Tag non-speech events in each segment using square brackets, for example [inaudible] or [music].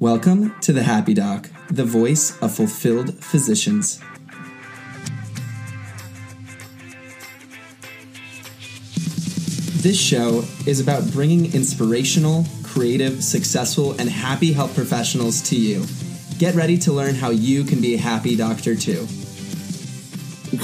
Welcome to the Happy Doc, the voice of fulfilled physicians. This show is about bringing inspirational, creative, successful, and happy health professionals to you. Get ready to learn how you can be a happy doctor too.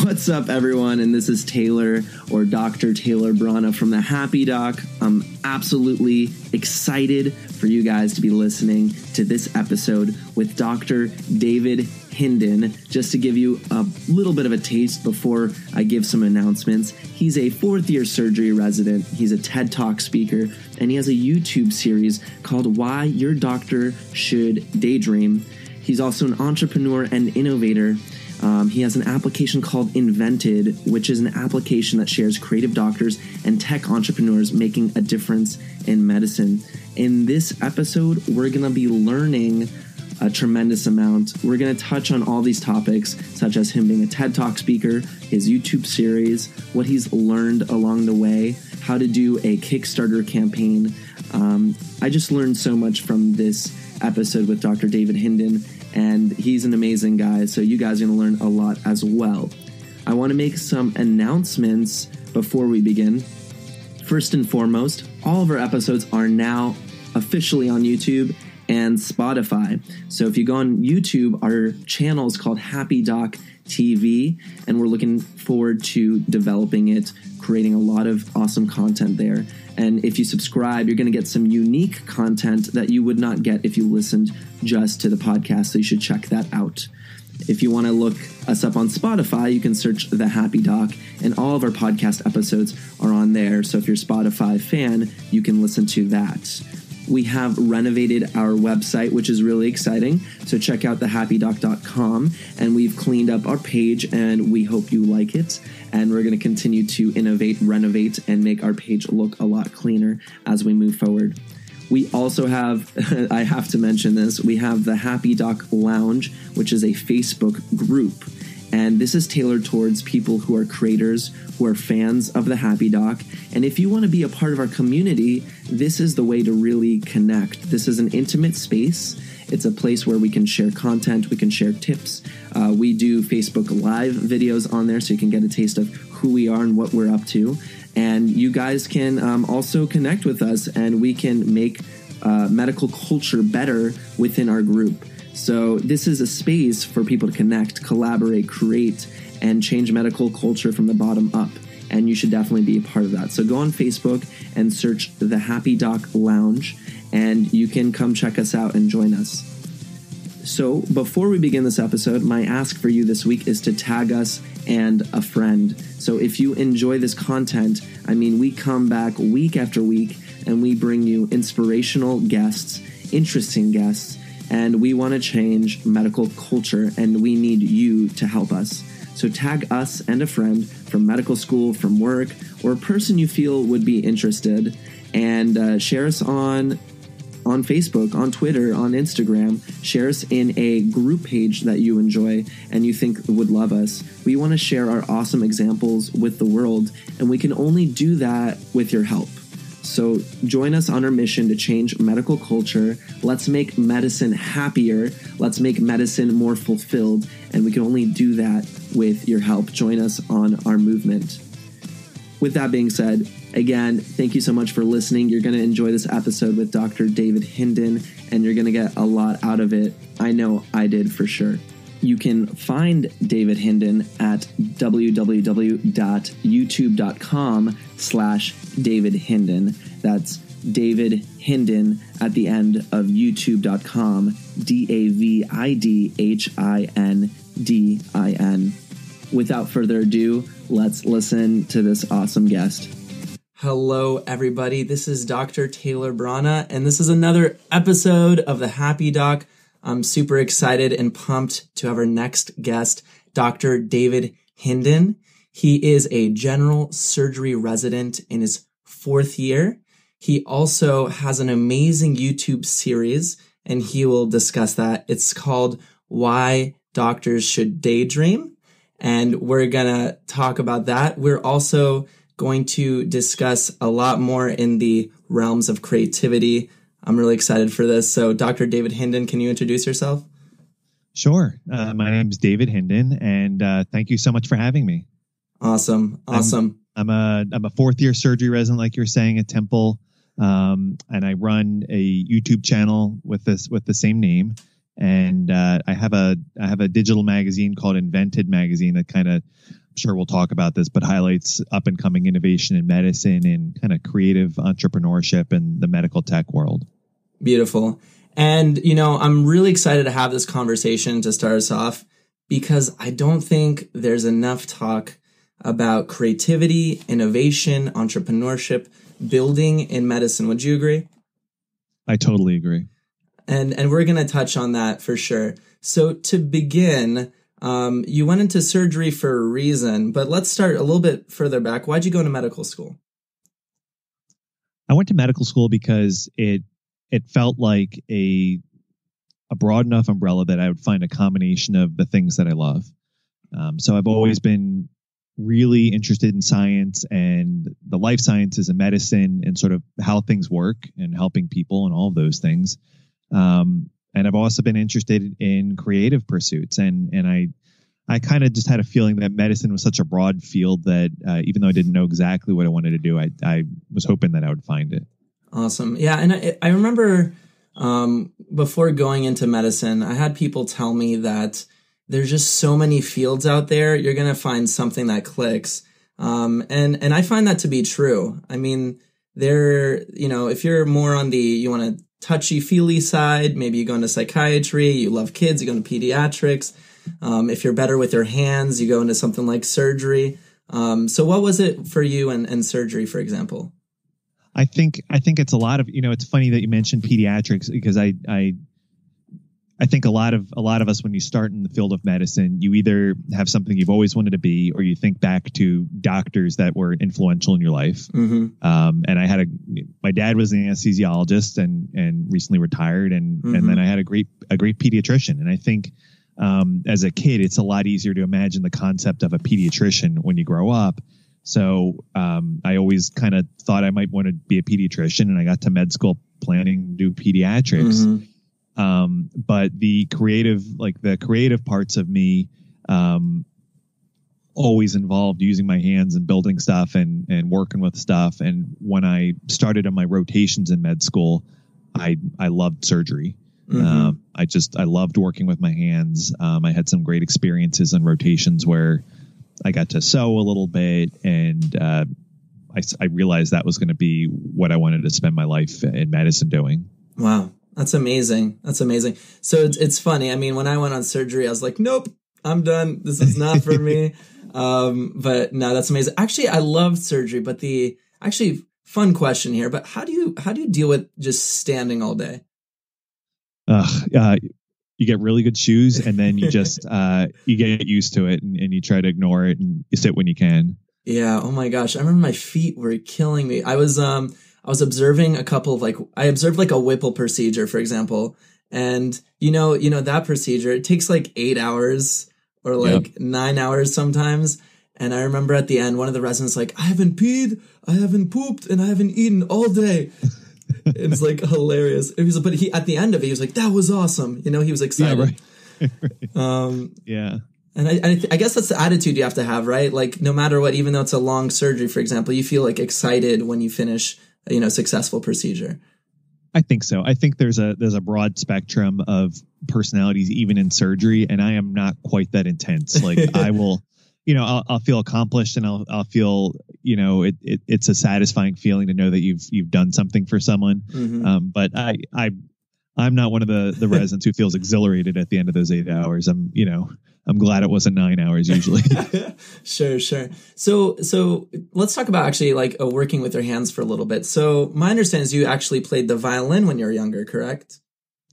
What's up, everyone? And this is Taylor or Dr. Taylor Brana from the Happy Doc. I'm absolutely excited for you guys to be listening to this episode with Dr. David Hindin. Just to give you a little bit of a taste before I give some announcements, he's a fourth year surgery resident, he's a TED Talk speaker, and he has a YouTube series called Why Your Doctor Should Daydream. He's also an entrepreneur and innovator um, he has an application called Invented, which is an application that shares creative doctors and tech entrepreneurs making a difference in medicine. In this episode, we're going to be learning a tremendous amount. We're going to touch on all these topics, such as him being a TED Talk speaker, his YouTube series, what he's learned along the way, how to do a Kickstarter campaign. Um, I just learned so much from this episode with Dr. David Hindin and he's an amazing guy. So you guys are going to learn a lot as well. I want to make some announcements before we begin. First and foremost, all of our episodes are now officially on YouTube and Spotify. So if you go on YouTube, our channel is called Happy Doc TV, and we're looking forward to developing it, creating a lot of awesome content there. And if you subscribe, you're going to get some unique content that you would not get if you listened just to the podcast. So you should check that out. If you want to look us up on Spotify, you can search The Happy Doc, and all of our podcast episodes are on there. So if you're a Spotify fan, you can listen to that. We have renovated our website, which is really exciting. So check out thehappydoc.com, and we've cleaned up our page, and we hope you like it. And we're going to continue to innovate, renovate, and make our page look a lot cleaner as we move forward. We also have, [laughs] I have to mention this, we have the Happy Doc Lounge, which is a Facebook group. And this is tailored towards people who are creators, who are fans of the Happy Doc. And if you want to be a part of our community, this is the way to really connect. This is an intimate space. It's a place where we can share content, we can share tips. Uh, we do Facebook Live videos on there so you can get a taste of who we are and what we're up to. And you guys can um, also connect with us and we can make uh, medical culture better within our group. So, this is a space for people to connect, collaborate, create, and change medical culture from the bottom up. And you should definitely be a part of that. So, go on Facebook and search the Happy Doc Lounge, and you can come check us out and join us. So, before we begin this episode, my ask for you this week is to tag us and a friend. So, if you enjoy this content, I mean, we come back week after week and we bring you inspirational guests, interesting guests and we want to change medical culture, and we need you to help us. So tag us and a friend from medical school, from work, or a person you feel would be interested, and uh, share us on on Facebook, on Twitter, on Instagram. Share us in a group page that you enjoy and you think would love us. We want to share our awesome examples with the world, and we can only do that with your help. So join us on our mission to change medical culture. Let's make medicine happier. Let's make medicine more fulfilled. And we can only do that with your help. Join us on our movement. With that being said, again, thank you so much for listening. You're going to enjoy this episode with Dr. David Hindin, and you're going to get a lot out of it. I know I did for sure. You can find David Hindin at www.youtube.com slash David Hindin. That's David Hindin at the end of youtube.com, D A V I D H I N D I N. Without further ado, let's listen to this awesome guest. Hello, everybody. This is Dr. Taylor Brana, and this is another episode of the Happy Doc. I'm super excited and pumped to have our next guest, Dr. David Hindin. He is a general surgery resident in his fourth year. He also has an amazing YouTube series, and he will discuss that. It's called Why Doctors Should Daydream. And we're going to talk about that. We're also going to discuss a lot more in the realms of creativity, I'm really excited for this. So, Dr. David Hindin, can you introduce yourself? Sure. Uh, my name is David Hindin, and uh, thank you so much for having me. Awesome. Awesome. I'm, I'm a I'm a fourth year surgery resident, like you're saying at Temple, um, and I run a YouTube channel with this with the same name. And uh, I have a I have a digital magazine called Invented Magazine that kind of I'm sure we'll talk about this, but highlights up and coming innovation in medicine and kind of creative entrepreneurship in the medical tech world. Beautiful. And, you know, I'm really excited to have this conversation to start us off because I don't think there's enough talk about creativity, innovation, entrepreneurship, building in medicine. Would you agree? I totally agree. And and we're going to touch on that for sure. So to begin, um, you went into surgery for a reason, but let's start a little bit further back. Why'd you go into medical school? I went to medical school because it it felt like a a broad enough umbrella that I would find a combination of the things that I love. Um, so I've always been really interested in science and the life sciences and medicine and sort of how things work and helping people and all of those things. Um, and I've also been interested in creative pursuits and and I I kind of just had a feeling that medicine was such a broad field that uh, even though I didn't know exactly what I wanted to do, I I was hoping that I would find it. Awesome. Yeah. And I, I remember um, before going into medicine, I had people tell me that there's just so many fields out there. You're going to find something that clicks. Um, and, and I find that to be true. I mean, there, you know, if you're more on the, you want to touchy feely side, maybe you go into psychiatry, you love kids, you go into pediatrics. Um, if you're better with your hands, you go into something like surgery. Um, so what was it for you and, and surgery, for example? I think I think it's a lot of you know it's funny that you mentioned pediatrics because I I I think a lot of a lot of us when you start in the field of medicine you either have something you've always wanted to be or you think back to doctors that were influential in your life. Mm-hmm. Um, and I had a my dad was an anesthesiologist and and recently retired and mm-hmm. and then I had a great a great pediatrician and I think um, as a kid it's a lot easier to imagine the concept of a pediatrician when you grow up so um, I always kind of thought I might want to be a pediatrician, and I got to med school planning to do pediatrics. Mm-hmm. Um, but the creative, like the creative parts of me, um, always involved using my hands and building stuff and and working with stuff. And when I started on my rotations in med school, I I loved surgery. Mm-hmm. Um, I just I loved working with my hands. Um, I had some great experiences on rotations where I got to sew a little bit, and uh, I, I realized that was going to be what I wanted to spend my life in medicine doing. Wow, that's amazing. That's amazing. So it's it's funny. I mean, when I went on surgery, I was like, nope, I'm done. This is not for me. [laughs] Um, but no, that's amazing. Actually, I love surgery, but the actually fun question here. But how do you how do you deal with just standing all day? uh, you get really good shoes and then you just [laughs] uh, you get used to it and, and, you try to ignore it and you sit when you can. Yeah. Oh my gosh. I remember my feet were killing me. I was um i was observing a couple of like i observed like a whipple procedure for example. And you know you know that procedure it takes like eight hours or like yep. nine hours sometimes. And i remember at the end one of the residents like i haven't peed. I haven't pooped and i haven't eaten all day [laughs] it's like hilarious. It was, but he at the end of it, he was like, "That was awesome." You know, he was excited. Yeah, right. [laughs] um, yeah. And I, I, I, guess that's the attitude you have to have, right? Like, no matter what, even though it's a long surgery, for example, you feel like excited when you finish, you know, successful procedure. I think so. I think there's a there's a broad spectrum of personalities even in surgery, and I am not quite that intense. Like [laughs] I will you know, I'll, I'll feel accomplished and I'll, I'll feel, you know, it, it, it's a satisfying feeling to know that you've, you've done something for someone. Mm-hmm. Um, but I, I, I'm not one of the, the [laughs] residents who feels exhilarated at the end of those eight hours. I'm, you know, I'm glad it wasn't nine hours usually. [laughs] sure, sure. So, so let's talk about actually like uh, working with your hands for a little bit. So my understanding is you actually played the violin when you were younger, correct?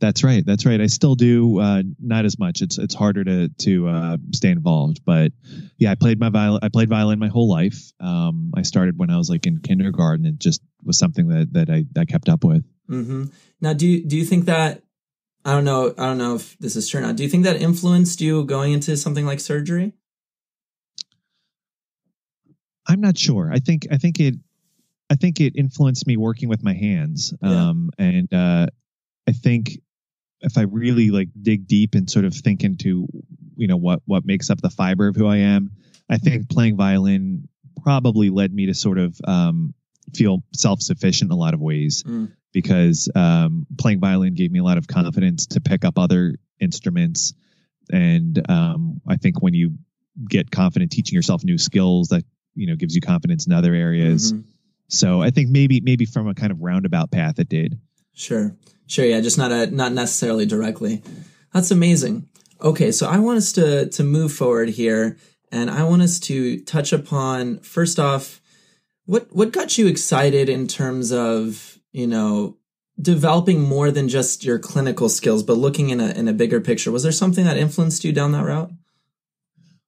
That's right. That's right. I still do, uh, not as much. It's it's harder to to uh, stay involved, but yeah, I played my violin. I played violin my whole life. Um, I started when I was like in kindergarten. It just was something that that I, I kept up with. Mm-hmm. Now, do you, do you think that I don't know. I don't know if this is true or not. Do you think that influenced you going into something like surgery? I'm not sure. I think I think it I think it influenced me working with my hands. Yeah. Um, and uh, I think if I really like dig deep and sort of think into, you know, what what makes up the fiber of who I am, I think playing violin probably led me to sort of um, feel self sufficient in a lot of ways Mm. because um, playing violin gave me a lot of confidence to pick up other instruments. And um, I think when you get confident teaching yourself new skills, that you know gives you confidence in other areas. Mhm. So I think maybe maybe from a kind of roundabout path it did. Sure. Sure. Yeah. Just not a, not necessarily directly. That's amazing. Okay. So I want us to, to move forward here and I want us to touch upon first off, what, what got you excited in terms of, you know, developing more than just your clinical skills, but looking in a, in a bigger picture? Was there something that influenced you down that route?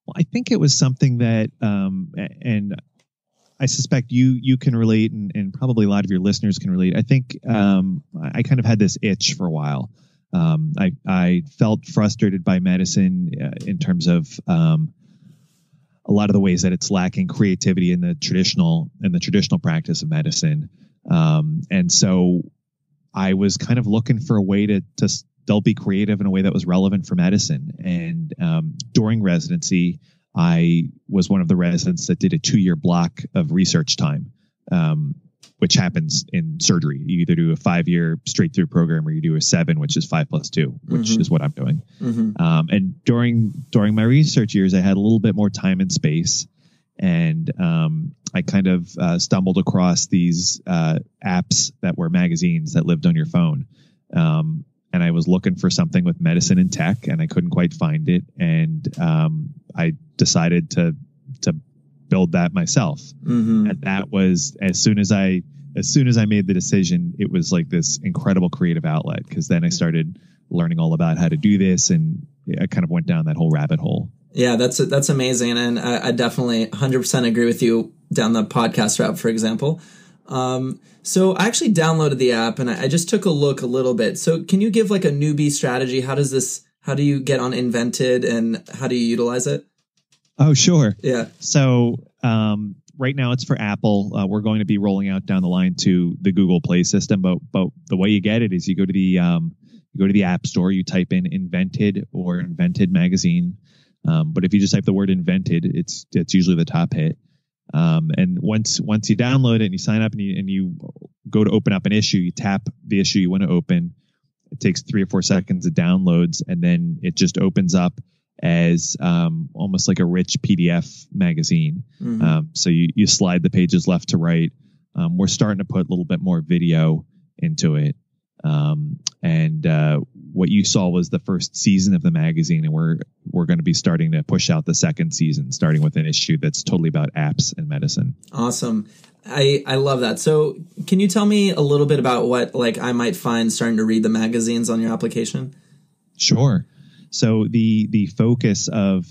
Well, I think it was something that, um, and I suspect you you can relate, and, and probably a lot of your listeners can relate. I think um, I kind of had this itch for a while. Um, I I felt frustrated by medicine uh, in terms of um, a lot of the ways that it's lacking creativity in the traditional in the traditional practice of medicine, um, and so I was kind of looking for a way to to still be creative in a way that was relevant for medicine. And um, during residency, I was one of the residents that did a two year block of research time, um, which happens in surgery. You either do a five year straight through program or you do a seven, which is five plus two, which Mhm. is what I'm doing. Mm-hmm. Um, and during during my research years, I had a little bit more time and space, and um, I kind of uh, stumbled across these uh, apps that were magazines that lived on your phone. Um, and I was looking for something with medicine and tech, and I couldn't quite find it. And um, I decided to to build that myself. Mm-hmm. And that was as soon as I as soon as I made the decision, it was like this incredible creative outlet because then I started learning all about how to do this, and I kind of went down that whole rabbit hole. Yeah, that's that's amazing, and I, I definitely 100% agree with you down the podcast route, for example. Um, so I actually downloaded the app, and I, I just took a look a little bit. So can you give like a newbie strategy? How does this? How do you get on Invented, and how do you utilize it? Oh, sure. Yeah. So um, right now it's for Apple. Uh, we're going to be rolling out down the line to the Google Play system, but but the way you get it is you go to the um, you go to the App Store, you type in Invented or Invented magazine. Um, but if you just type the word Invented, it's it's usually the top hit. Um, and once once you download it and you sign up and you and you go to open up an issue, you tap the issue you want to open. It takes three or four seconds. It downloads and then it just opens up as um, almost like a rich PDF magazine. Mhm. Um, so you, you slide the pages left to right. Um, we're starting to put a little bit more video into it. Um, and uh, what you saw was the first season of the magazine, and we're we're going to be starting to push out the second season, starting with an issue that's totally about apps and medicine. Awesome. I I love that. So can you tell me a little bit about what like I might find starting to read the magazines on your application? Sure. So the the focus of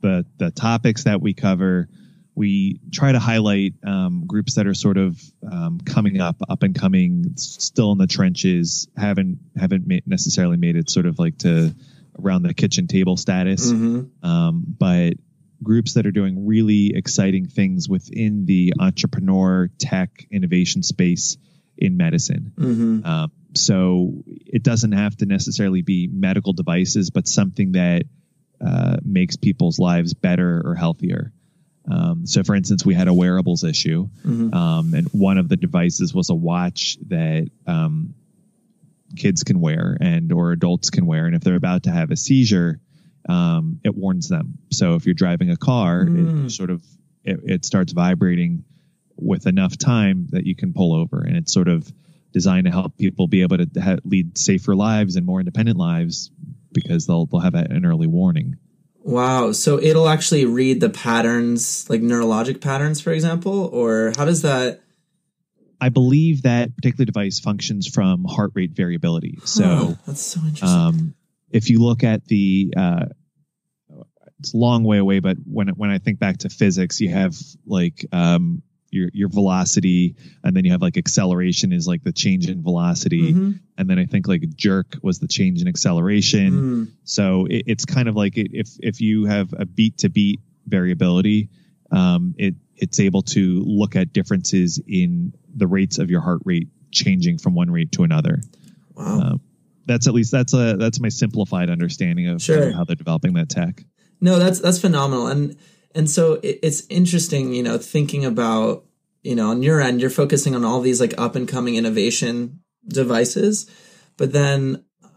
the the topics that we cover, we try to highlight um, groups that are sort of um, coming up, up and coming, still in the trenches, haven't haven't ma- necessarily made it sort of like to around the kitchen table status, Mm-hmm. um, but groups that are doing really exciting things within the entrepreneur tech innovation space in medicine. Mm-hmm. Um, so it doesn't have to necessarily be medical devices, but something that uh, makes people's lives better or healthier. Um, so, for instance, we had a wearables issue, Mhm. um, and one of the devices was a watch that um, kids can wear and or adults can wear, and if they're about to have a seizure, um, it warns them. So, if you're driving a car, Mm. it sort of it, it starts vibrating with enough time that you can pull over, and it's sort of designed to help people be able to ha- lead safer lives and more independent lives because they'll they'll have an early warning. Wow. So it'll actually read the patterns, like neurologic patterns, for example, or how does that? I believe that particular device functions from heart rate variability. Huh, So, that's so interesting. um, if you look at the, uh, it's a long way away, but when when I think back to physics, you have like um, your your velocity, and then you have like acceleration is like the change in velocity, Mhm. and then I think like jerk was the change in acceleration. Mm. So it, it's kind of like it, if if you have a beat to beat variability, um, it it's able to look at differences in the rates of your heart rate changing from one rate to another. Wow. Um, that's at least that's a that's my simplified understanding of, Sure. of how they're developing that tech. No, that's that's phenomenal, and and so it, it's interesting, you know, thinking about you know on your end, you're focusing on all these like up and coming innovation devices, but then, uh,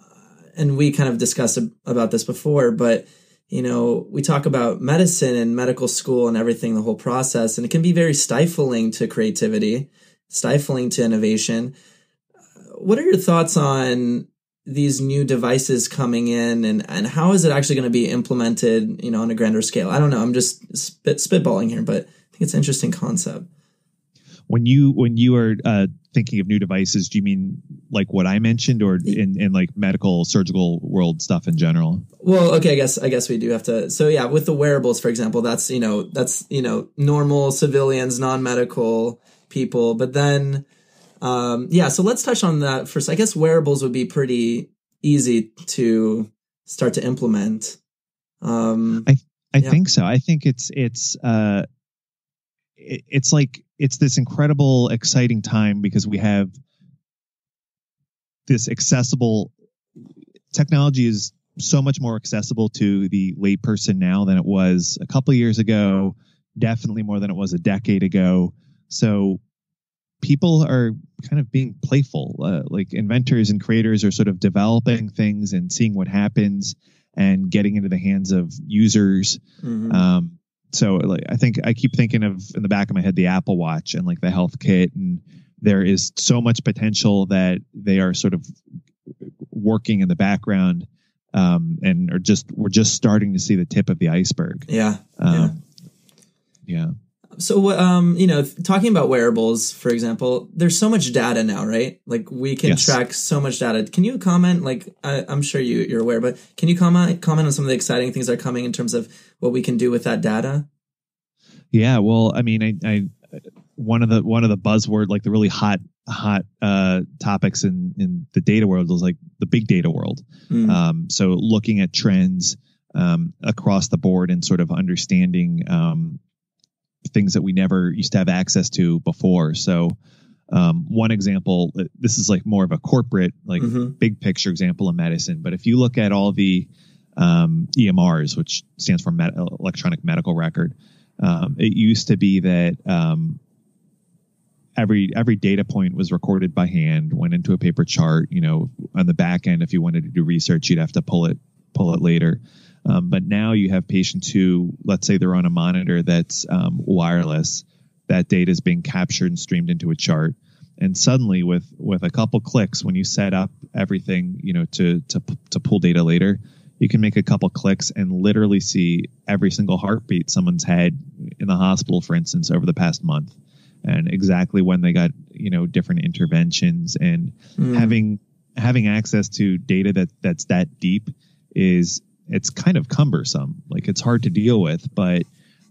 and we kind of discussed ab- about this before, but you know, we talk about medicine and medical school and everything, the whole process, and it can be very stifling to creativity, stifling to innovation. What are your thoughts on these new devices coming in and, and how is it actually going to be implemented, you know, on a grander scale? I don't know. I'm just spit, spitballing here, but I think it's an interesting concept. When you when you are uh, thinking of new devices, do you mean like what I mentioned, or in, in like medical surgical world stuff in general? Well, okay, I guess I guess we do have to. So yeah, with the wearables, for example, that's you know that's you know normal civilians, non-medical people, but then um, yeah. So let's touch on that first. I guess wearables would be pretty easy to start to implement. Um, I Yeah. think so. I think it's it's uh, it, it's like it's this incredible, exciting time because we have this accessible technology is so much more accessible to the layperson now than it was a couple of years ago. Definitely more than it was a decade ago. So people are kind of being playful. Uh, like inventors and creators are sort of developing things and seeing what happens and getting into the hands of users. mhm. Um, so like I think I keep thinking of in the back of my head the Apple Watch and like the health kit, and there is so much potential that they are sort of working in the background, um, and are just we're just starting to see the tip of the iceberg. yeah. Um, yeah. So, um, you know, talking about wearables, for example, there's so much data now, right? Like we can Yes. track so much data. Can you comment? Like, I, I'm sure you you're aware, but can you comment comment on some of the exciting things that are coming in terms of what we can do with that data? Yeah, well, I mean, I, I one of the one of the buzzword like the really hot hot uh topics in in the data world is like the big data world. Mm. Um, so looking at trends um, across the board and sort of understanding um, things that we never used to have access to before. So um, one example, uh, this is like more of a corporate, like Mhm. big picture example of medicine. But if you look at all the um, EMRs, which stands for med- electronic medical record, um, it used to be that um, every every data point was recorded by hand, went into a paper chart. You know, on the back end, if you wanted to do research, you'd have to pull it pull it later. Um, but now you have patients who, let's say, they're on a monitor that's um, wireless. That data is being captured and streamed into a chart, and suddenly, with with a couple clicks, when you set up everything, you know, to to to pull data later, you can make a couple clicks and literally see every single heartbeat someone's had in the hospital, for instance, over the past month, and exactly when they got you know different interventions and Mm. having having access to data that that's that deep is it's kind of cumbersome like it's hard to deal with but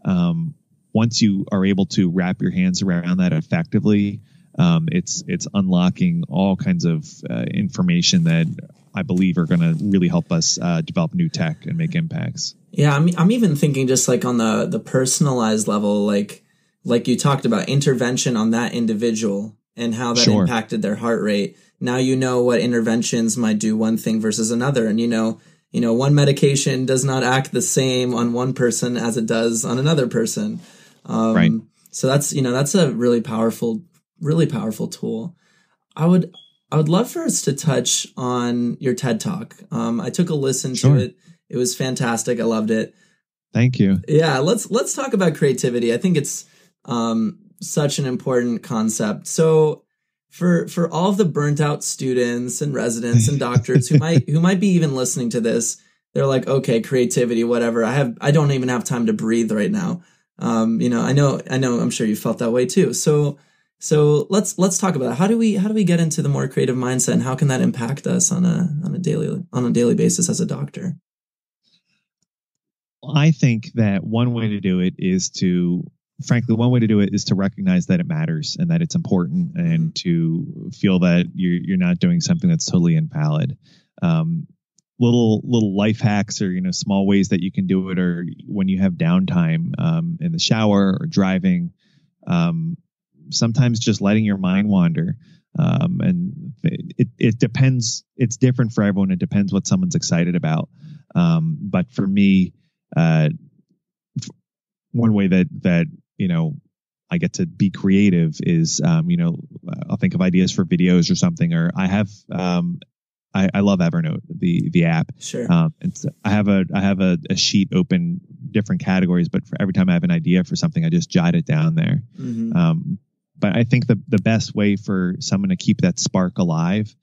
um, once you are able to wrap your hands around that effectively um, it's it's unlocking all kinds of uh, information that I believe are going to really help us uh, develop new tech and make impacts. Yeah, I'm I'm even thinking just like on the the personalized level, like like you talked about intervention on that individual and how that Sure. impacted their heart rate. Now you know what interventions might do one thing versus another, and you know you know one medication does not act the same on one person as it does on another person. Um, Right. So that's you know that's a really powerful, really powerful tool. I would I would love for us to touch on your TED talk. Um, I took a listen Sure. to it. It was fantastic. I loved it. Thank you. Yeah, let's let's talk about creativity. I think it's um, such an important concept. So for for all of the burnt out students and residents and doctors who might who might be even listening to this, they're like, okay, creativity, whatever. I have I don't even have time to breathe right now. Um, you know, I know I know I'm sure you felt that way too. So so let's let's talk about it. How do we how do we get into the more creative mindset and how can that impact us on a on a daily on a daily basis as a doctor? I think that one way to do it is to, frankly, one way to do it is to recognize that it matters and that it's important, and to feel that you're you're not doing something that's totally invalid. Um, little little life hacks or you know small ways that you can do it or when you have downtime um, in the shower or driving um, sometimes just letting your mind wander um, and it, it depends it's different for everyone. It depends what someone's excited about. Um, but for me uh, one way that that you know I get to be creative is, um, you know, I'll think of ideas for videos or something, or I have, um, I, I love Evernote, the the app. Sure. Um, and so I have a I have a, a, sheet open, different categories, but for every time I have an idea for something, I just jot it down there. Mm-hmm. Um, but I think the the best way for someone to keep that spark alive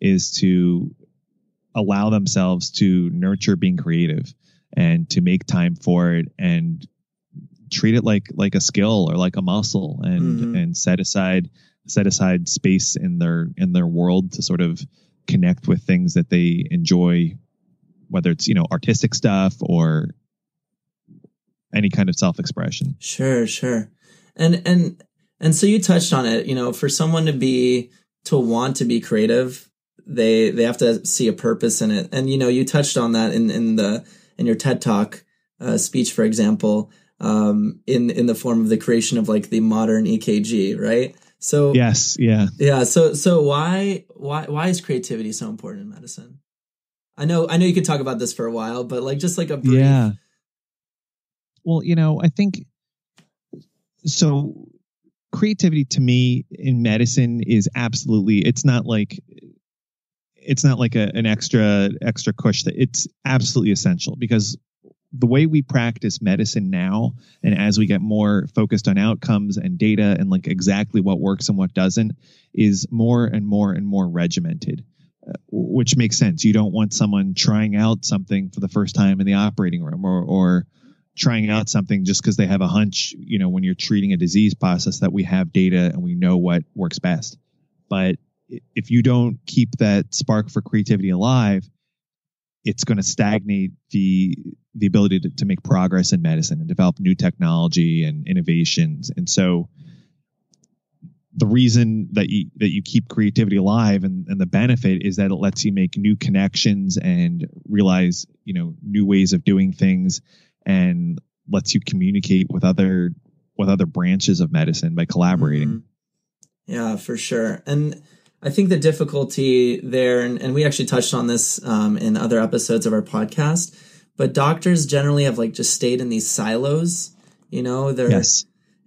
is to allow themselves to nurture being creative and to make time for it and treat it like like a skill or like a muscle and mm-hmm. and set aside set aside space in their in their world to sort of connect with things that they enjoy whether it's you know artistic stuff or any kind of self-expression. Sure sure. And and and so you touched on it you know for someone to be to want to be creative they they have to see a purpose in it. And you know you touched on that in in the in your ted talk uh, speech for example um, in in the form of the creation of like the modern EKG, right? So yes, yeah, yeah. So so why why why is creativity so important in medicine? I know I know you could talk about this for a while, but like just like a brief. Yeah. Well, you know, I think so. Creativity to me in medicine is absolutely. It's not like it's not like a, an extra extra cush that it's absolutely essential because the way we practice medicine now and as we get more focused on outcomes and data and like exactly what works and what doesn't is more and more and more regimented uh, which makes sense. You don't want someone trying out something for the first time in the operating room or or trying out something just because they have a hunch you know when you're treating a disease process that we have data and we know what works best. But if you don't keep that spark for creativity alive it's going to stagnate the the ability to, to make progress in medicine and develop new technology and innovations. And so the reason that you that you keep creativity alive and, and the benefit is that it lets you make new connections and realize, you know, new ways of doing things and lets you communicate with other with other branches of medicine by collaborating. Mm-hmm. Yeah, for sure. And I think the difficulty there, and, and we actually touched on this um, in other episodes of our podcast, but doctors generally have like just stayed in these silos. You know, they're, yes.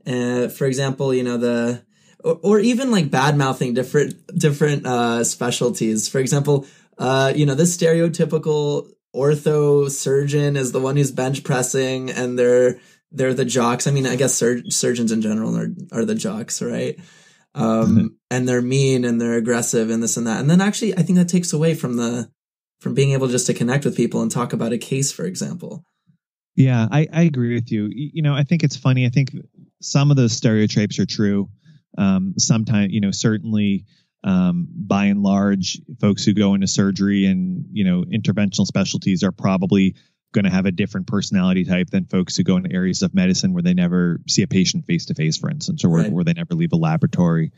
Uh, for example, you know, the, or, or even like bad mouthing different, different uh, specialties. For example, uh, you know, this stereotypical ortho surgeon is the one who's bench pressing and they're, they're the jocks. I mean, I guess sur- surgeons in general are, are the jocks, right? Um, mm-hmm. and they're mean and they're aggressive and this and that. And then actually, I think that takes away from the from being able just to connect with people and talk about a case, for example. Yeah, I, I agree with you. You know, I think it's funny. I think some of those stereotypes are true. Um, sometimes, you know, certainly um, by and large, folks who go into surgery and you know interventional specialties are probably going to have a different personality type than folks who go into areas of medicine where they never see a patient face to face, for instance, or where, right. where they never leave a laboratory.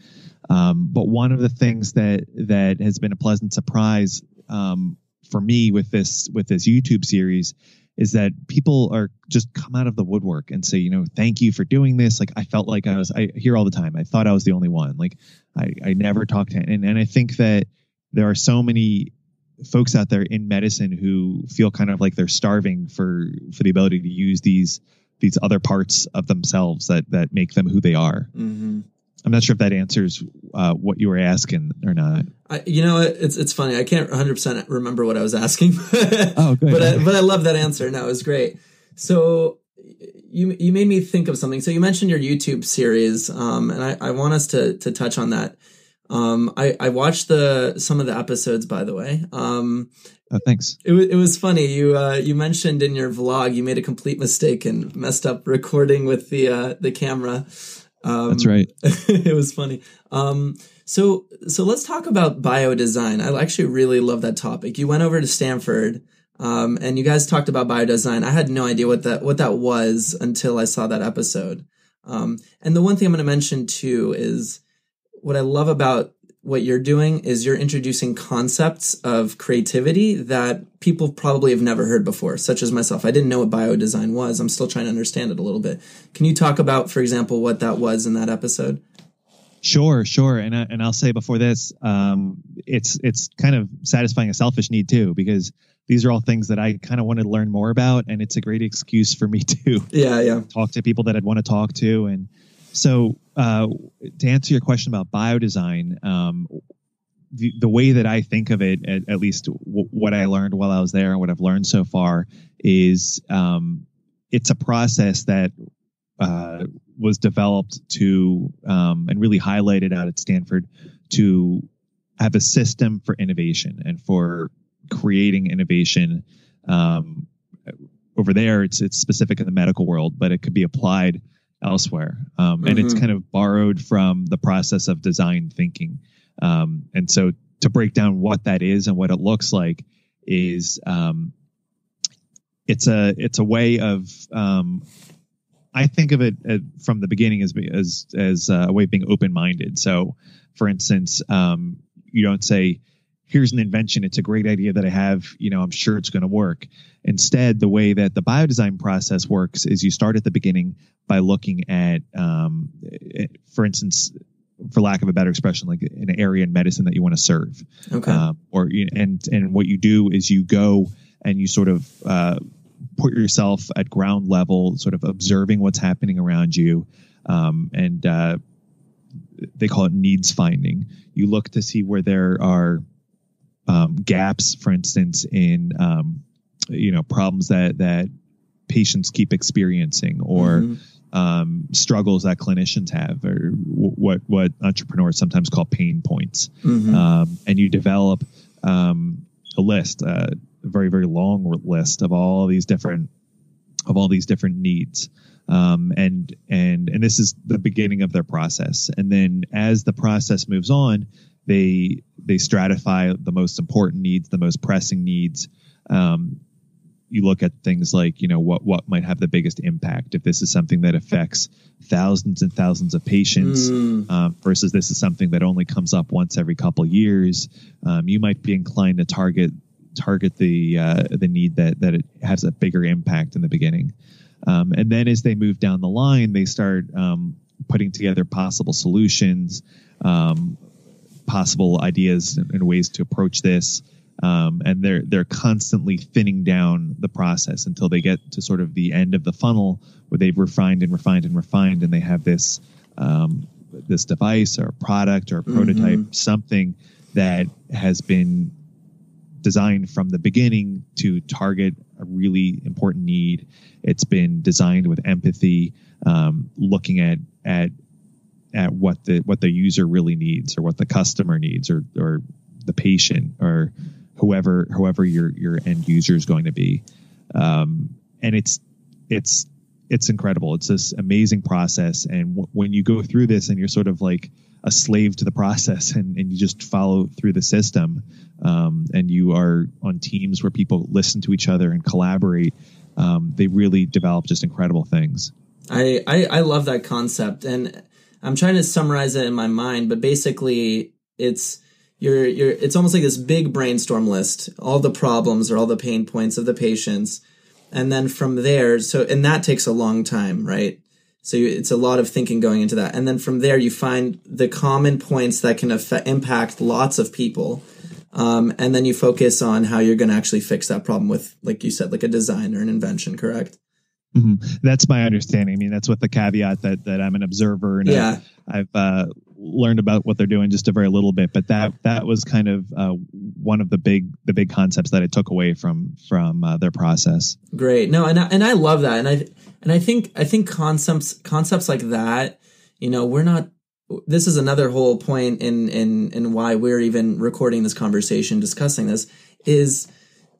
Um, but one of the things that that has been a pleasant surprise um, for me with this with this YouTube series is that people are just come out of the woodwork and say, you know, thank you for doing this. Like I felt like I was I hear all the time. I thought I was the only one. Like I, I never talked to and, and I think that there are so many folks out there in medicine who feel kind of like they're starving for for the ability to use these these other parts of themselves that that make them who they are. Mm-hmm. I'm not sure if that answers uh, what you were asking or not. I, you know, it's it's funny. I can't 100 percent remember what I was asking. [laughs] oh, good. But I, but I love that answer. No, it was great. So you you made me think of something. So you mentioned your YouTube series, um, and I, I want us to to touch on that. Um, I, I watched the some of the episodes, by the way. Um, oh, thanks. It was it was funny. You uh, you mentioned in your vlog you made a complete mistake and messed up recording with the uh, the camera. Um, That's right. [laughs] it was funny. Um, so so let's talk about biodesign. I actually really love that topic. You went over to Stanford. Um, and you guys talked about biodesign. I had no idea what that what that was until I saw that episode. Um, and the one thing I'm going to mention too is what I love about what you're doing is you're introducing concepts of creativity that people probably have never heard before, such as myself. I didn't know what bio design was. I'm still trying to understand it a little bit. Can you talk about, for example, what that was in that episode? Sure, sure, and I, and I'll say before this, um, it's it's kind of satisfying a selfish need too because these are all things that I kind of wanted to learn more about, and it's a great excuse for me [laughs] to yeah yeah talk to people that I'd want to talk to, and so uh, to answer your question about biodesign, um, the, the way that I think of it, at, at least w- what I learned while I was there and what I've learned so far, is um, it's a process that uh, was developed to um, and really highlighted out at Stanford to have a system for innovation and for creating innovation. Um, over there, it's it's specific in the medical world, but it could be applied elsewhere, um, mm-hmm. and it's mm-hmm. kind of borrowed from the process of design thinking. Um, and so, to break down what that is and what it looks like is um, it's a it's a way of um, I think of it uh, from the beginning as as as uh, a way of being open minded. So, for instance, um, you don't say, "Here's an invention. It's a great idea that I have. You know, I'm sure it's going to work." Instead, the way that the biodesign process works is you start at the beginning by looking at, um, for instance, for lack of a better expression, like an area in medicine that you want to serve. Okay. Um, or and and what you do is you go and you sort of uh, put yourself at ground level, sort of observing what's happening around you, um, and uh, they call it needs finding. You look to see where there are um, gaps, for instance, in um, you know problems that that patients keep experiencing or mm-hmm. um, struggles that clinicians have or w- what what entrepreneurs sometimes call pain points mm-hmm. um, and you develop um, a list uh, a very very long list of all these different of all these different needs um, and and and this is the beginning of their process and then as the process moves on they they stratify the most important needs the most pressing needs um, you look at things like you know what what might have the biggest impact if this is something that affects thousands and thousands of patients mm. um, versus this is something that only comes up once every couple years um, you might be inclined to target target the uh, the need that that it has a bigger impact in the beginning. Um, and then as they move down the line, they start um, putting together possible solutions, um, possible ideas and, ways to approach this. Um, and they're they're constantly thinning down the process until they get to sort of the end of the funnel where they've refined and refined and refined, and they have this um, this device or product or prototype, mm-hmm. something that has been designed from the beginning to target a really important need. It's been designed with empathy, um, looking at at at what the what the user really needs, or what the customer needs, or or the patient, or whoever whoever your your end user is going to be. Um, and it's it's it's incredible. It's this amazing process, and w- when you go through this, and you're sort of like a slave to the [laughs] process and, and you just follow through the system um, and you are on teams where people listen to each other and collaborate um, they really develop just incredible things I, I, I love that concept and i'm trying to summarize it in my mind but basically it's you're you're it's almost like this big brainstorm list all the problems or all the pain points of the patients and then from there so and that takes a long time right so it's a lot of thinking going into that. And then from there, you find the common points that can affect, impact lots of people. Um, and then you focus on how you're going to actually fix that problem with, like you said, like a design or an invention, correct? Mm-hmm. That's my understanding. I mean, that's with the caveat that, that I'm an observer and yeah. I've, I've uh, learned about what they're doing just a very little bit, but that that was kind of uh, one of the big the big concepts that I took away from from uh, their process. Great, no, and I, and I love that, and I and I think I think concepts concepts like that, you know, we're not. This is another whole point in in in why we're even recording this conversation, discussing this, is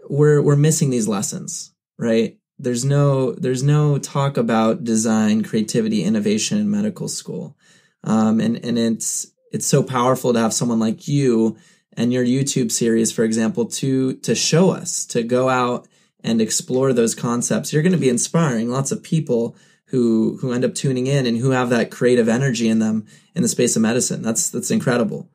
we're we're missing these lessons, right? There's no there's no talk about design, creativity, innovation in medical school um, and, and it's, it's so powerful to have someone like you and your YouTube series, for example, to, to show us, to go out and explore those concepts. You're going to be inspiring lots of people who, who end up tuning in and who have that creative energy in them in the space of medicine. That's, that's incredible.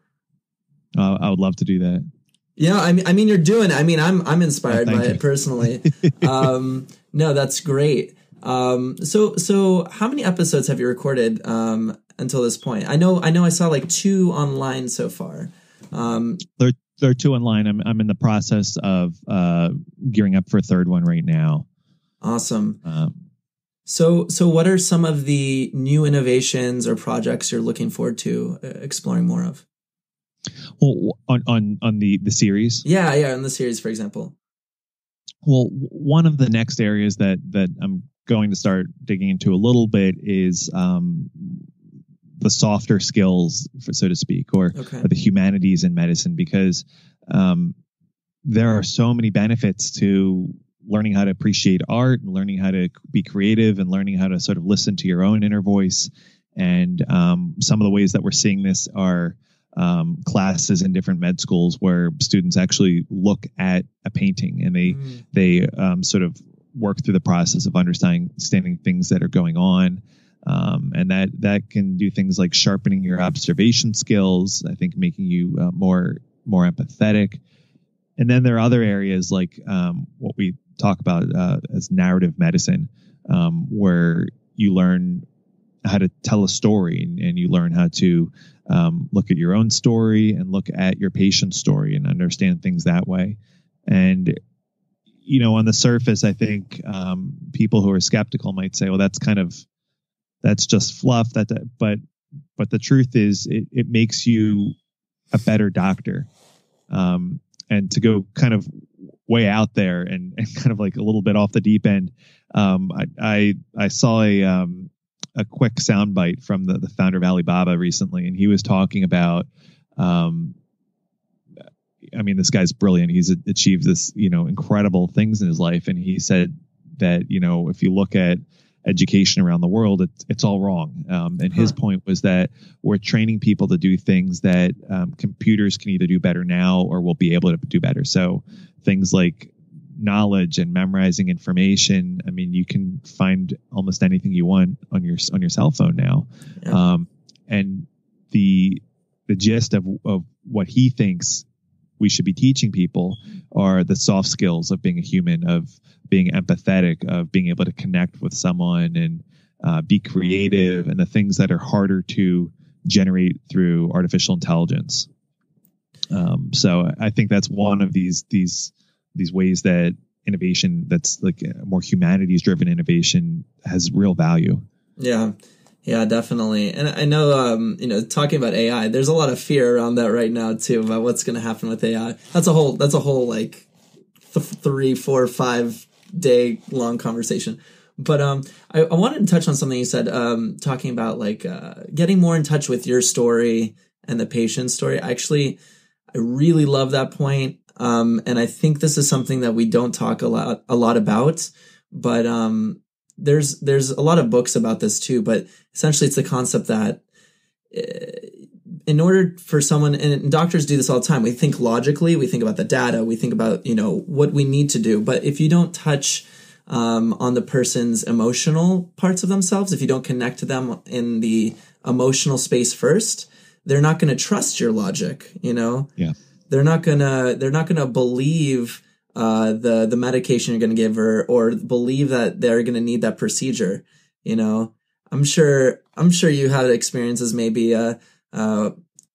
Uh, I would love to do that. Yeah, I mean, I mean, you're doing. I mean, I'm I'm inspired Oh, by thank it personally. [laughs] um, no, that's great. Um, so so how many episodes have you recorded um, until this point? I know I know I saw like two online so far. Um, There, there are two online. I'm, I'm in the process of uh, gearing up for a third one right now. awesome. Um, So so what are some of the new innovations or projects you're looking forward to uh, exploring more of? Well, on on on the the series. Yeah, yeah, on the series, for example. Well, one of the next areas that that I'm going to start digging into a little bit is um, the softer skills, for, so to speak, or Okay. the humanities in medicine, because um, there are so many benefits to learning how to appreciate art and learning how to be creative and learning how to sort of listen to your own inner voice. And um, some of the ways that we're seeing this are um, classes in different med schools where students actually look at a painting and they Mm, they um, sort of work through the process of understanding understanding things that are going on. Um, and that that can do things like sharpening your observation skills i think making you uh, more more empathetic. And then there are other areas like um, what we talk about uh, as narrative medicine um, where you learn how to tell a story and, and you learn how to um, look at your own story and look at your patient's story and understand things that way. And you know on the surface i think um, people who are skeptical might say well that's kind of that's just fluff. That but but the truth is it, it makes you a better doctor. Um, and to go kind of way out there and, and kind of like a little bit off the deep end um, I, I i saw a um, a quick soundbite from the, the founder of alibaba recently and he was talking about um, I mean, this guy's brilliant. He's achieved this, you know, incredible things in his life. And he said that, you know, if you look at education around the world, it's, it's all wrong. Um, and his point was that we're training people to do things that um, computers can either do better now or will be able to do better. So things like knowledge and memorizing information. I mean, you can find almost anything you want on your on your cell phone now. Yeah. Um, and the the gist of of what he thinks we should be teaching people are the soft skills of being a human, of being empathetic, of being able to connect with someone and uh, be creative, and the things that are harder to generate through artificial intelligence. Um, so I think that's one of these these these ways that innovation that's like more humanities driven innovation has real value. Yeah. Yeah, definitely. And I know, um, you know, talking about AI, there's a lot of fear around that right now too about what's going to happen with AI. That's a whole, that's a whole like th- three, four, five day long conversation. But um, I, I wanted to touch on something you said, um, talking about like uh, getting more in touch with your story and the patient's story. Actually, I really love that point. Um, and I think this is something that we don't talk a lot, a lot about. But um, there's there's a lot of books about this too. But essentially, it's the concept that uh, in order for someone, and doctors do this all the time, we think logically, we think about the data, we think about you know what we need to do. But if you don't touch um, on the person's emotional parts of themselves, if you don't connect to them in the emotional space first, they're not going to trust your logic. You know, Yeah. They're not gonna they're not gonna believe uh, the the medication you're gonna give her or believe that they're gonna need that procedure. You know, I'm sure I'm sure you had experiences maybe uh, uh,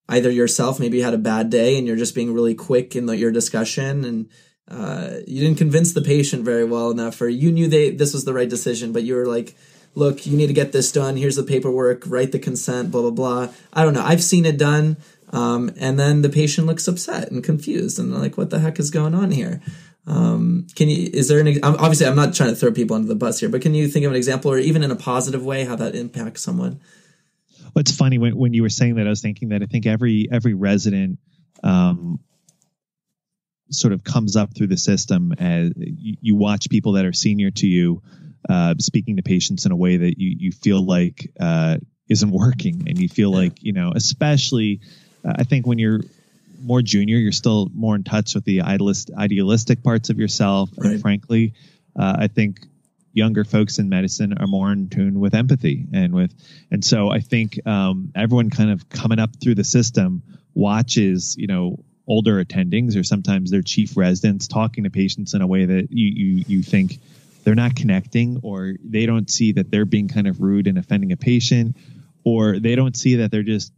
either yourself maybe you had a bad day and you're just being really quick in the, your discussion and uh, you didn't convince the patient very well enough or you knew they this was the right decision but you were like look you need to get this done. Here's the paperwork. Write the consent blah blah blah. I don't know. I've seen it done um, and then the patient looks upset and confused and like what the heck is going on here? Um, can you is there an obviously i'm not trying to throw people under the bus here but can you think of an example or even in a positive way how that impacts someone? Well, it's funny when, when you were saying that, I was thinking that I think every every resident um, sort of comes up through the system as you, you watch people that are senior to you uh, speaking to patients in a way that you you feel like uh, isn't working, and you feel like you know, especially I think when you're more junior, you're still more in touch with the idealist, idealistic parts of yourself, Right. and frankly, uh, I think younger folks in medicine are more in tune with empathy and with and so i think um, everyone kind of coming up through the system watches, you know, older attendings or sometimes their chief residents talking to patients in a way that you you, you think they're not connecting or they don't see that they're being kind of rude and offending a patient or they don't see that they're just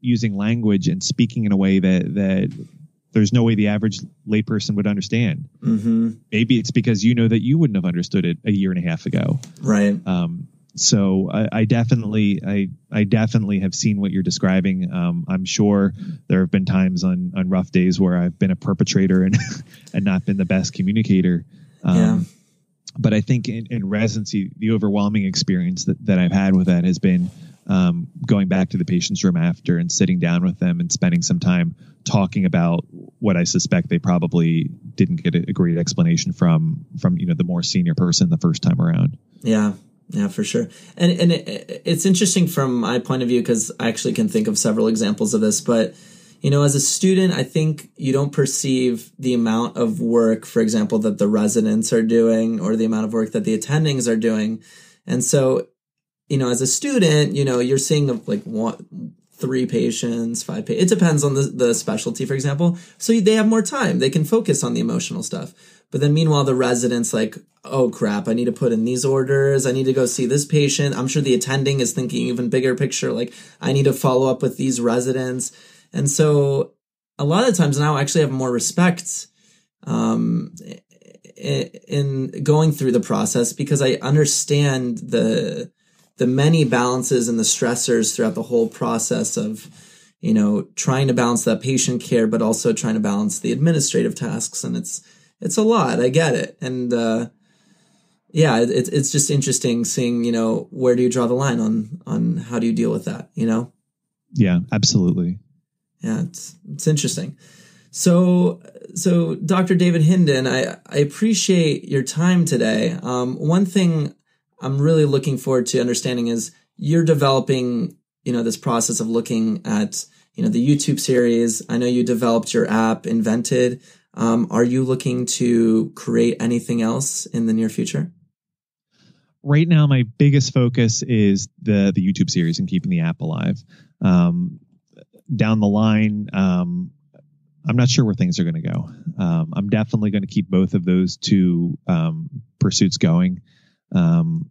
using language and speaking in a way that that there's no way the average layperson would understand. Mm-hmm. Maybe it's because you know that you wouldn't have understood it a year and a half ago. Right. Um, so I, I, definitely, I, I definitely have seen what you're describing. Um, I'm sure there have been times on on rough days where I've been a perpetrator and [laughs] and not been the best communicator. Um, yeah. But I think in, in residency, the overwhelming experience that, that I've had with that has been um, going back to the patient's room after and sitting down with them and spending some time talking about what I suspect they probably didn't get a, great explanation from from you know the more senior person the first time around. Yeah, yeah, for sure. And and it, it's interesting from my point of view because I actually can think of several examples of this. But you know, as a student, I think you don't perceive the amount of work, for example, that the residents are doing, or the amount of work that the attendings are doing. And so you know, as a student, you know, you're seeing like one, three patients, five. patients. it depends on the the specialty, for example. So they have more time; they can focus on the emotional stuff. But then, meanwhile, the residents like, oh crap, I need to put in these orders. I need to go see this patient. I'm sure the attending is thinking even bigger picture, like I need to follow up with these residents. And so, a lot of times now, I actually have more respect um, in going through the process because I understand the the many balances and the stressors throughout the whole process of you know trying to balance that patient care but also trying to balance the administrative tasks. And it's it's a lot. I get it. And uh yeah it's it's just interesting seeing you know where do you draw the line on on how do you deal with that you know? Yeah absolutely. Yeah it's it's interesting. So so dr david hindin i i appreciate your time today. Um one thing I'm really looking forward to understanding is you're developing, you know, this process of looking at, you know, the YouTube series. I know you developed your app, Invented. Um, are you looking to create anything else in the near future? Right now, my biggest focus is the the YouTube series and keeping the app alive. Um, down the line, um, I'm not sure where things are going to go. Um, I'm definitely going to keep both of those two um, pursuits going. Um,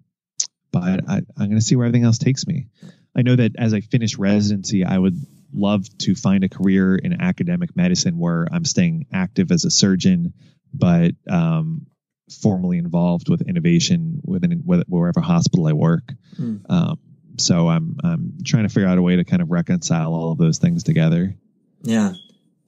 but I, I'm going to see where everything else takes me. I know that as I finish residency, I would love to find a career in academic medicine where I'm staying active as a surgeon, but um, formally involved with innovation within wherever hospital I work. Mm. Um, so I'm I'm trying to figure out a way to kind of reconcile all of those things together. Yeah,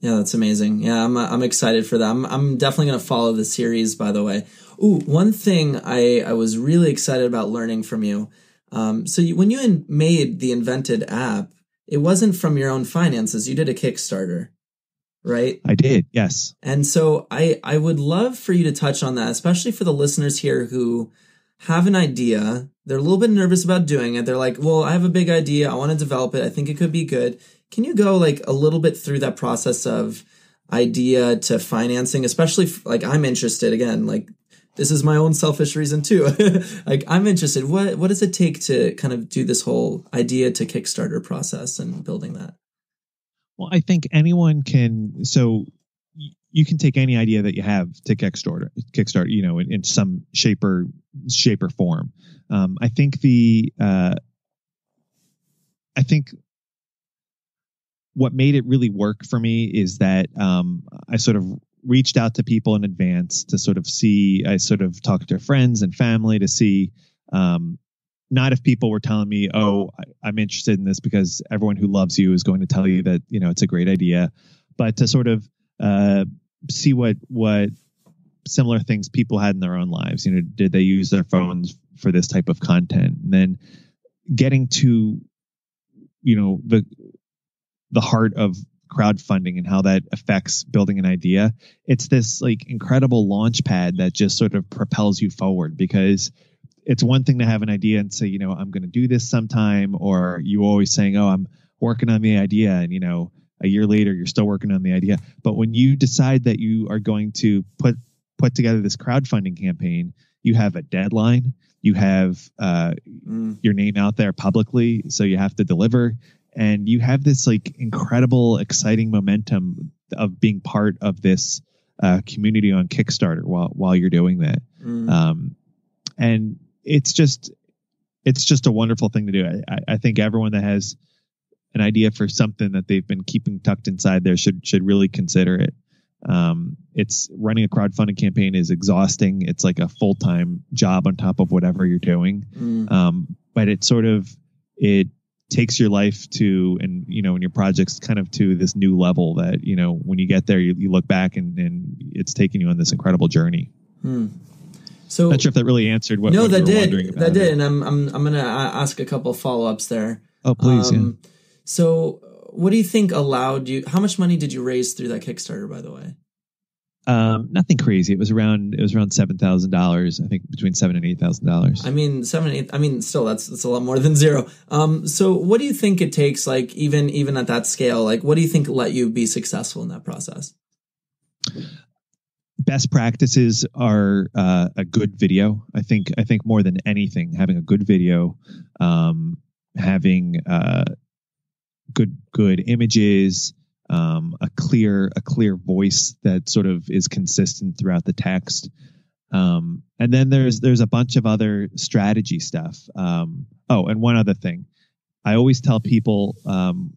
yeah, that's amazing. Yeah, I'm I'm excited for that. I'm I'm definitely going to follow the series. By the way, ooh, one thing I I was really excited about learning from you. Um, so you, when you in, made the invented app, it wasn't from your own finances. You did a Kickstarter, right? I did, yes. And so I I would love for you to touch on that, especially for the listeners here who have an idea. They're a little bit nervous about doing it. They're like, well, I have a big idea. I want to develop it. I think it could be good can you go like a little bit through that process of idea to financing, especially f- like I'm interested again, like this is my own selfish reason too. [laughs] like I'm interested. What what does it take to kind of do this whole idea to Kickstarter process and building that? Well, I think anyone can. So you can take any idea that you have to Kickstarter, Kickstarter, you know, in, in some shape or shape or form. Um, I think the, uh, I think what made it really work for me is that um, I sort of reached out to people in advance to sort of see, I sort of talked to friends and family to see, um, not if people were telling me, oh, I, am interested in this because everyone who loves you is going to tell you that, you know, it's a great idea, but to sort of uh, see what, what similar things people had in their own lives. You know, did they use their phones for this type of content? And then getting to, you know, the, the heart of crowdfunding and how that affects building an idea. It's this like incredible launch pad that just sort of propels you forward because it's one thing to have an idea and say, you know, I'm going to do this sometime, or you always saying, oh, I'm working on the idea. And, you know, a year later, you're still working on the idea. But when you decide that you are going to put, put together this crowdfunding campaign, you have a deadline, you have uh, mm. your name out there publicly, so you have to deliver and you have this like incredible, exciting momentum of being part of this uh, community on Kickstarter while while you're doing that. Mm. Um, and it's just it's just a wonderful thing to do. I, I think everyone that has an idea for something that they've been keeping tucked inside there should should really consider it. Um, it's running a crowdfunding campaign is exhausting. It's like a full time job on top of whatever you're doing. Mm. Um, but it sort of it takes your life to and you know and your projects kind of to this new level that you know when you get there you, you look back and, and it's taking you on this incredible journey. Hmm. So Not sure if that really answered what. no, what that did that did, and I'm I'm I'm gonna ask a couple follow ups there. Oh please, Um, So, what do you think allowed you? How much money did you raise through that Kickstarter, by the way? Um, nothing crazy. It was around it was around seven thousand dollars. I think between seven and eight thousand dollars. I mean, seven, eight. I mean, still, that's that's a lot more than zero. Um, so what do you think it takes? Like, even even at that scale, like, what do you think let you be successful in that process? best practices are uh, a good video. I think I think more than anything, having a good video, um, having uh, good good images, um, a clear a clear voice that sort of is consistent throughout the text. Um, and then there's there's a bunch of other strategy stuff. Um, oh, and one other thing, I always tell people um,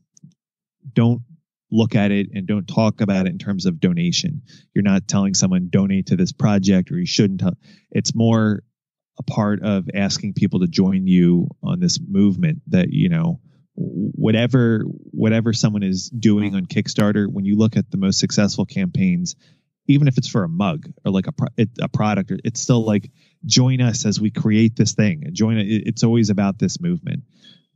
don't look at it and don't talk about it in terms of donation you're not telling someone donate to this project or you shouldn't tell it's more a part of asking people to join you on this movement that you know whatever whatever someone is doing on kickstarter when you look at the most successful campaigns even if it's for a mug or like a, pro- a product it's still like join us as we create this thing join it it's always about this movement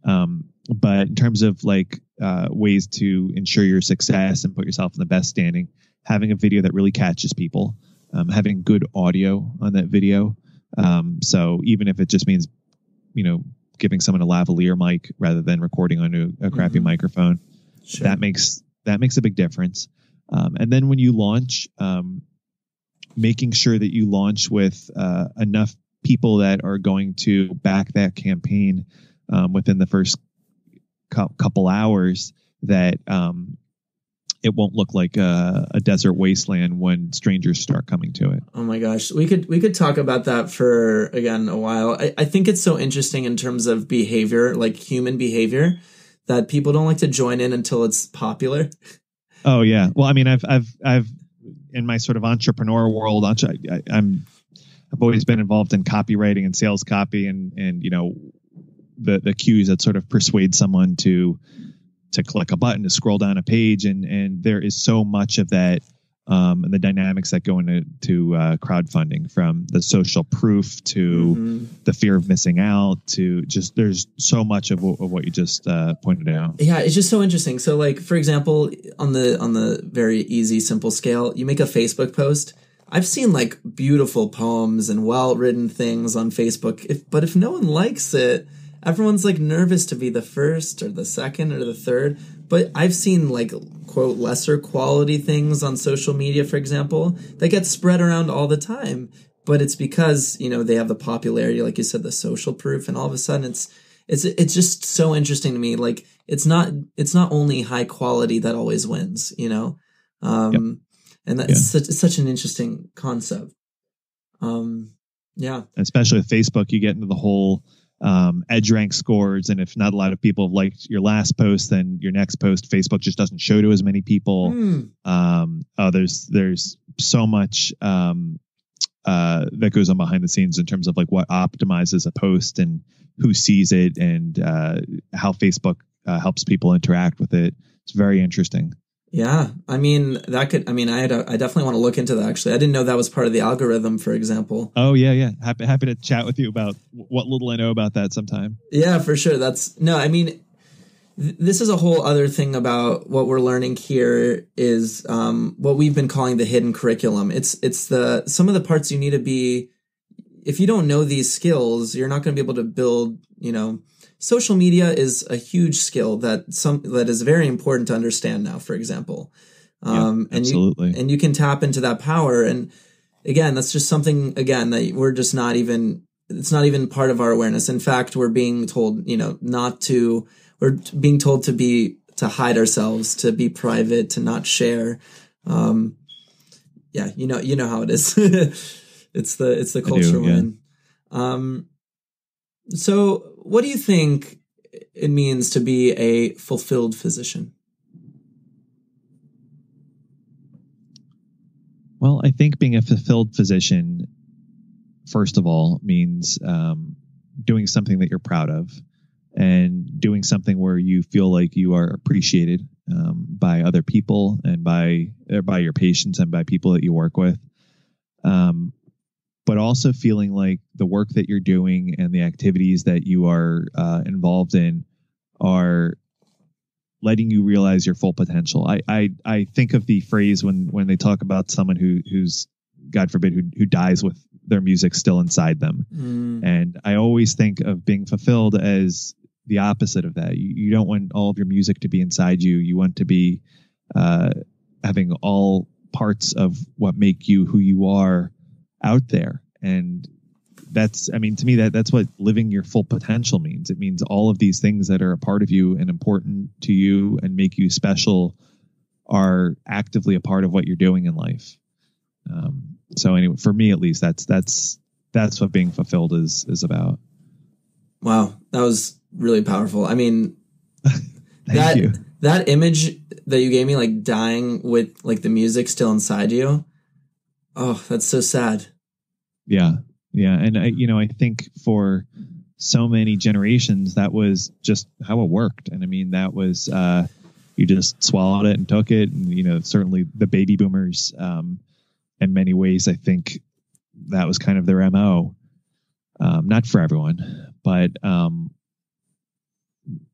um, but in terms of like uh, ways to ensure your success and put yourself in the best standing, having a video that really catches people, um, having good audio on that video. Um, so even if it just means, you know, giving someone a lavalier mic rather than recording on a, a crappy Mhm. microphone, Sure. that makes that makes a big difference. Um, and then when you launch, um, making sure that you launch with uh, enough people that are going to back that campaign um, within the first cou- couple hours that um, it won't look like a, a desert wasteland when strangers start coming to it. Oh my gosh, we could we could talk about that for again a while. I, I think it's so interesting in terms of behavior, like human behavior, that people don't like to join in until it's popular. Oh yeah. Well, I mean, I've I've I've in my sort of entrepreneur world, I, I'm I've always been involved in copywriting and sales copy, and and you know the the cues that sort of persuade someone to to click a button to scroll down a page, and and there is so much of that. Um, and the dynamics that go into to uh, crowdfunding, from the social proof to Mhm. the fear of missing out to just there's so much of, what- of what you just uh, pointed out. Yeah, it's just so interesting. So like for example, on the on the very easy simple scale, you make a Facebook post. I've seen like beautiful poems and well-written things on Facebook. If but if no one likes it, everyone's like nervous to be the first or the second or the third. But I've seen like quote lesser quality things on social media, for example, that get spread around all the time. But it's because, you know, they have the popularity, like you said, the social proof, and all of a sudden it's it's it's just so interesting to me like it's not it's not only high quality that always wins you know um and that's Yeah. such such an interesting concept um yeah especially with Facebook, you get into the whole um, edge rank scores, and if not a lot of people have liked your last post, then your next post Facebook just doesn't show to as many people. Hmm. Um, oh, there's there's so much um, uh, that goes on behind the scenes in terms of like what optimizes a post and who sees it and uh, how Facebook uh, helps people interact with it. It's very interesting. Yeah i mean that could i mean i had a, i definitely want to look into that actually i didn't know that was part of the algorithm for example Oh yeah, yeah. Happy happy to chat with you about what little I know about that sometime. Yeah, for sure. That's no, I mean, th- this is a whole other thing about what we're learning here is um, what we've been calling the hidden curriculum. It's it's the some of the parts you need to be. If you don't know these skills, you're not going to be able to build. You know, social media is a huge skill that some that is very important to understand now. For example, um, and you, absolutely. and you can tap into that power and again that's just something again that we're just not even it's not even part of our awareness in fact we're being told you know not to we're being told to be to hide ourselves, to be private, to not share. Um, yeah, you know, you know how it is. [laughs] it's the it's the culture do, yeah. Um, so, what do you think it means to be a fulfilled physician? Well, I think being a fulfilled physician, first of all, means um, doing something that you're proud of and doing something where you feel like you are appreciated um, by other people and by by your patients and by people that you work with. Um, but also feeling like the work that you're doing and the activities that you are uh, involved in are letting you realize your full potential. I, I I think of the phrase when when they talk about someone who who's God forbid who who dies with their music still inside them. Mm, And I always think of being fulfilled as the opposite of that. You, you don't want all of your music to be inside you. You want to be uh, having all parts of what make you who you are out there. And that's, I mean, to me, that that's what living your full potential means. It means all of these things that are a part of you and important to you and make you special are actively a part of what you're doing in life. Um, so anyway, for me at least, that's that's that's what being fulfilled is is about. wow, that was really powerful. I mean, [laughs] that you. that image that you gave me, like dying with like the music still inside you. Oh, that's so sad. Yeah, yeah, and I, you know, I think for so many generations that was just how it worked, and I mean that was uh, you just swallowed it and took it, and you know, certainly the baby boomers, um, in many ways, I think that was kind of their mo. Um, not for everyone, but um,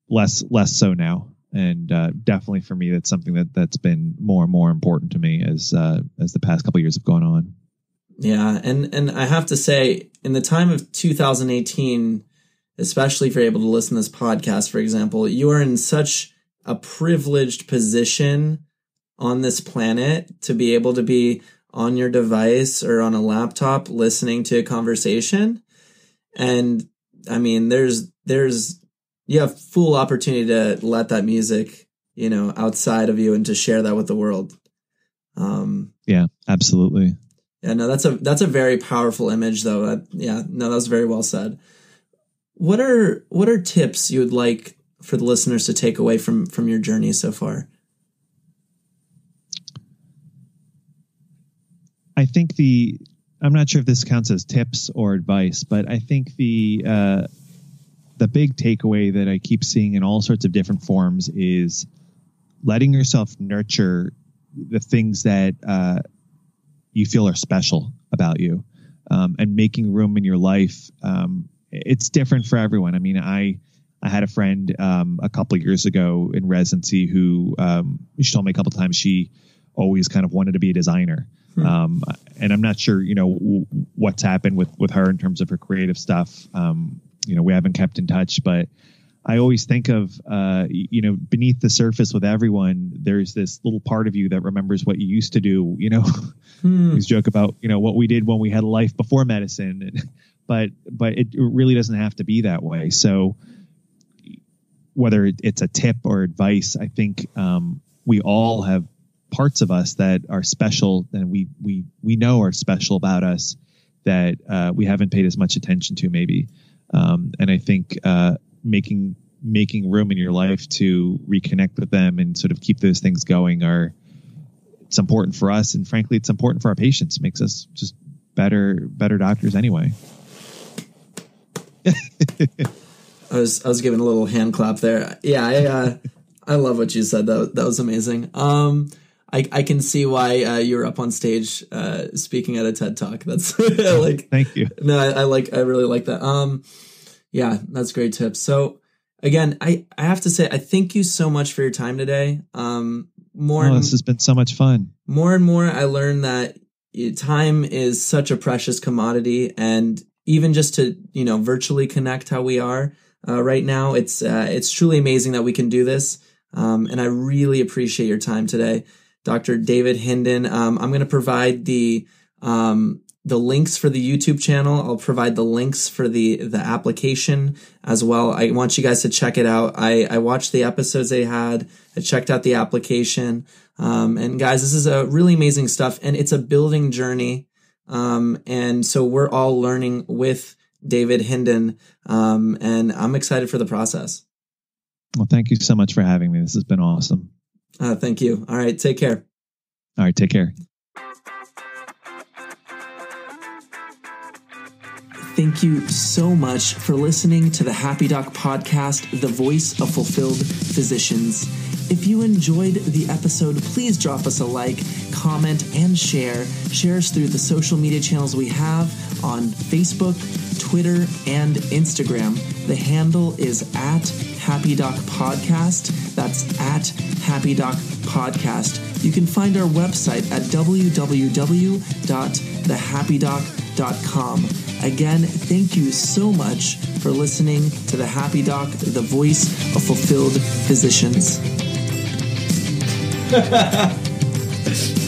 less less so now, and uh, definitely for me, that's something that that's been more and more important to me as uh, as the past couple years have gone on. Yeah, and and I have to say, in the time of 2018, especially if you're able to listen to this podcast, for example, you are in such a privileged position on this planet to be able to be on your device or on a laptop listening to a conversation. And I mean, there's there's you have full opportunity to let that music, you know, outside of you and to share that with the world. Um, Yeah, absolutely. Yeah, no, that's a that's a very powerful image, though. That, yeah, no, that was very well said. What are what are tips you would like for the listeners to take away from from your journey so far? I think the I'm not sure if this counts as tips or advice, but I think the uh, the big takeaway that I keep seeing in all sorts of different forms is letting yourself nurture the things that uh, you feel are special about you, um, and making room in your life. Um, it's different for everyone. I mean, I I had a friend um, a couple years ago in residency who um, she told me a couple times she always kind of wanted to be a designer. Um, and I'm not sure, you know, w- what's happened with with her in terms of her creative stuff. Um, you know, we haven't kept in touch, but I always think of, uh, you know, beneath the surface with everyone, there's this little part of you that remembers what you used to do. You know, Hmm. [laughs] joke about, you know, what we did when we had life before medicine, [laughs] but but it really doesn't have to be that way. So whether it's a tip or advice, I think um, we all have parts of us that are special and we we we know are special about us that uh, we haven't paid as much attention to maybe. Um, and I think uh, making making room in your life to reconnect with them and sort of keep those things going are it's important for us and frankly it's important for our patients makes us just better better doctors anyway [laughs] I was I was giving a little hand clap there. Yeah, I uh, I love what you said. That that was amazing. Um, I I can see why uh, you were up on stage uh, speaking at a TED talk. That's [laughs] like thank you no, I, I like I really like that. Um, yeah, that's great tips. So again, I I have to say I thank you so much for your time today. Um, more oh, and this has been so much fun more and more I learn that time is such a precious commodity and even just to you know virtually connect how we are uh, right now it's uh, it's truly amazing that we can do this um, and I really appreciate your time today Dr. David Hindin um, I'm going to provide the um, the links for the YouTube channel. I'll provide the links for the the application as well. I want you guys to check it out. I I watched the episodes they had. I checked out the application. Um, and guys, this is a really amazing stuff, and it's a building journey. Um, and so we're all learning with David Hindin, um, and I'm excited for the process. Well, thank you so much for having me. This has been awesome. Uh, thank you. All right, take care. All right, take care. Thank you so much for listening to the Happy Doc podcast, the voice of fulfilled physicians. If you enjoyed the episode, please drop us a like, comment, and share. Share us through the social media channels we have on Facebook, Twitter, and Instagram. The handle is at Happy Doc Podcast. That's at Happy Doc Podcast. You can find our website at www.thehappydoc.com. Again, thank you so much for listening to the Happy Doc, the voice of fulfilled physicians. [laughs]